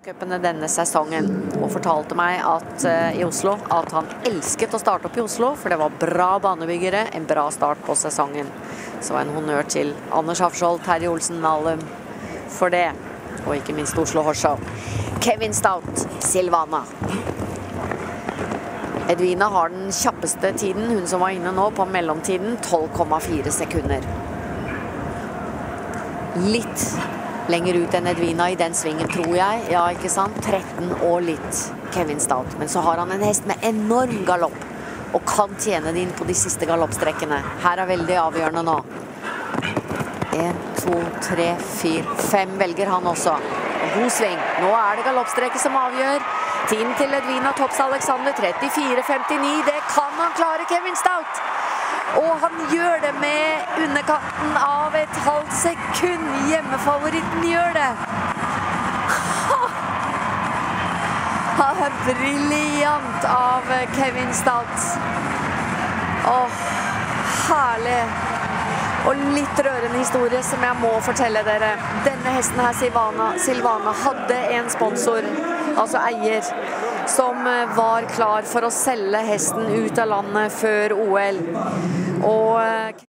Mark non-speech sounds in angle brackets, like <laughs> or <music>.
cupene denne sesongen og fortalte meg at uh, i Oslo at han elsket å starte opp i Oslo, for det var bra banebyggere, en bra start på sesongen. Så en honnør til Anders Hafskjold, Terje Olsen Nallum for det, og ikke minst Oslo Horshow. Kevin Stout, Silvana. Edvina har den kjappeste tiden, hun som var inne nå, på mellomtiden 12,4 sekunder. Litt lenger ut enn Edvina i den svingen, tror jeg. Ja, ikke sant? 13 og litt Kevin Stout. Men så har han en hest med enorm galopp og kan tjene det inn på de siste galoppstrekkene. Her er veldig avgjørende nå. En, to, tre, fire, fem velger han også. God sving. Nå er det galoppstreket som avgjør. Tiden til Edvina Topps Alexander 34,59. Det kan han klare, Kevin Stout! Og han gjør det med underkanten av et halvt sekund. Hjemmefavoritten gjør det. <laughs> Ha, briljant av Kevin Stout. Åh, herlig. Og litt rørende historie som jeg må fortelle dere. Denne hesten her, Silvana, Silvana hadde en sponsor, altså eier, som var klar for å selge hesten ut av landet før OL. Og